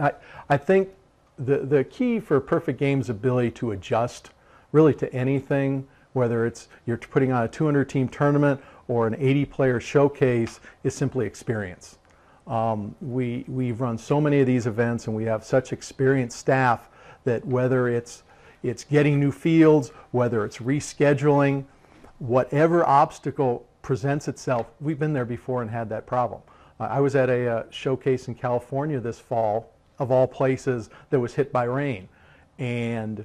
I, I think the, the key for Perfect Game's ability to adjust really to anything, whether it's you're putting on a 200 team tournament or an 80 player showcase, is simply experience. Um, we, we've run so many of these events and we have such experienced staff that whether it's, it's getting new fields, whether it's rescheduling, whatever obstacle presents itself, we've been there before and had that problem. I was at a uh, showcase in California this fall, of all places, that was hit by rain. And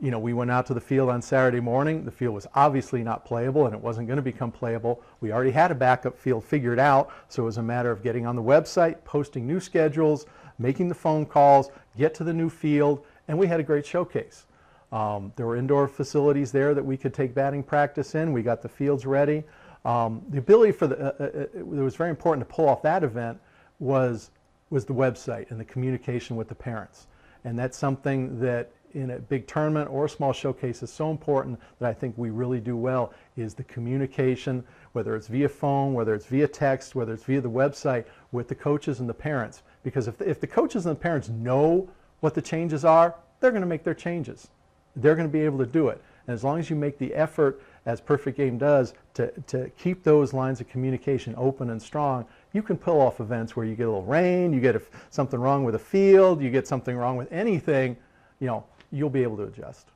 you know, we went out to the field on Saturday morning. The field was obviously not playable and it wasn't going to become playable. We already had a backup field figured out, so it was a matter of getting on the website, posting new schedules, making the phone calls, get to the new field, and we had a great showcase. Um, there were indoor facilities there that we could take batting practice in. We got the fields ready. Um, the ability for the, uh, uh, uh it was very important to pull off that event was, was the website and the communication with the parents. And that's something that in a big tournament or a small showcase is so important that I think we really do well is the communication, whether it's via phone, whether it's via text, whether it's via the website, with the coaches and the parents. Because if the, if the coaches and the parents know what the changes are, they're going to make their changes. They're going to be able to do it. And as long as you make the effort, as Perfect Game does, to, to keep those lines of communication open and strong, you can pull off events where you get a little rain, you get a, something wrong with a field, you get something wrong with anything, you know, you'll be able to adjust.